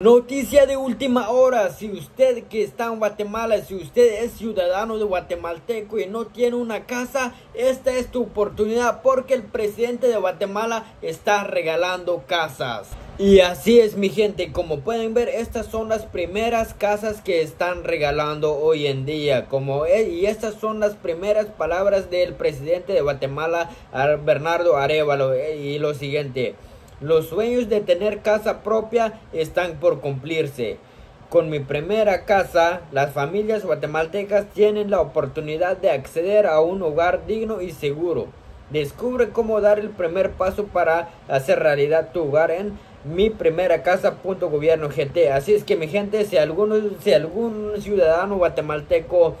Noticia de última hora, si usted que está en Guatemala, si usted es ciudadano de guatemalteco y no tiene una casa, esta es tu oportunidad porque el presidente de Guatemala está regalando casas. Y así es mi gente, como pueden ver, estas son las primeras casas que están regalando hoy en día. Como e, y estas son las primeras palabras del presidente de Guatemala, Bernardo Arevalo. E, y lo siguiente. Los sueños de tener casa propia están por cumplirse. Con mi primera casa, las familias guatemaltecas tienen la oportunidad de acceder a un hogar digno y seguro. Descubre cómo dar el primer paso para hacer realidad tu hogar en mi primera casa.gobierno GT. Así es que mi gente, si alguno, si algún ciudadano guatemalteco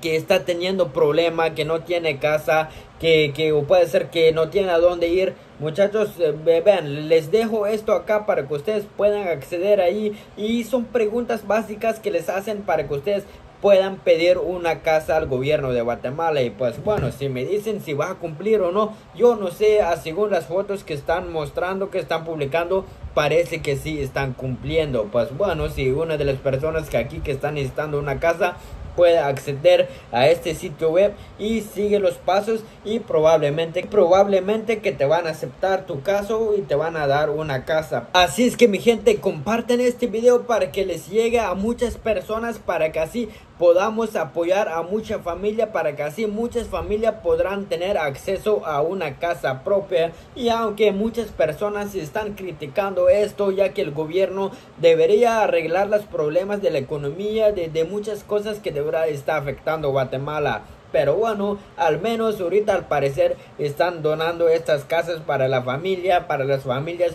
que está teniendo problema, que no tiene casa, que, que puede ser que no tiene a dónde ir. Muchachos, eh, vean, les dejo esto acá para que ustedes puedan acceder ahí y son preguntas básicas que les hacen para que ustedes puedan pedir una casa al gobierno de Guatemala y pues bueno si me dicen si va a cumplir o no yo no sé ah, según las fotos que están mostrando que están publicando parece que sí están cumpliendo pues bueno si una de las personas que aquí que están necesitando una casa puede acceder a este sitio web y sigue los pasos y probablemente probablemente que te van a aceptar tu caso y te van a dar una casa. Así es que mi gente comparten este video para que les llegue a muchas personas para que así podamos apoyar a mucha familia para que así muchas familias podrán tener acceso a una casa propia. Y aunque muchas personas están criticando esto ya que el gobierno debería arreglar los problemas de la economía de, de muchas cosas que estar afectando Guatemala. Pero bueno, al menos ahorita al parecer están donando estas casas para la familia, para las familias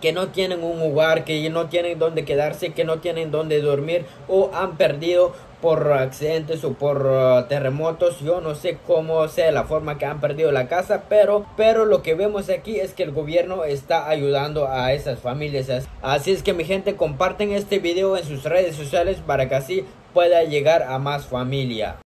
que no tienen un hogar, que no tienen donde quedarse, que no tienen donde dormir o han perdido por accidentes o por uh, terremotos. Yo no sé cómo sea la forma que han perdido la casa pero pero lo que vemos aquí es que el gobierno está ayudando a esas familias. Así es que mi gente comparten este video en sus redes sociales para que así pueda llegar a más familia